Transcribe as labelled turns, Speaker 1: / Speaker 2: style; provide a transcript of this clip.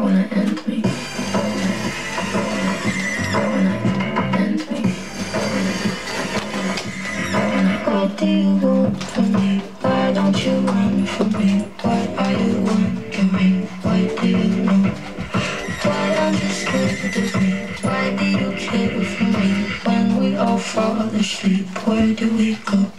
Speaker 1: wanna end me. What do you want from me? Why don't you run from me? What are you wondering? Why do you know? Why don't you sleep with me? Why do you care for me? When we all fall asleep, where do we go?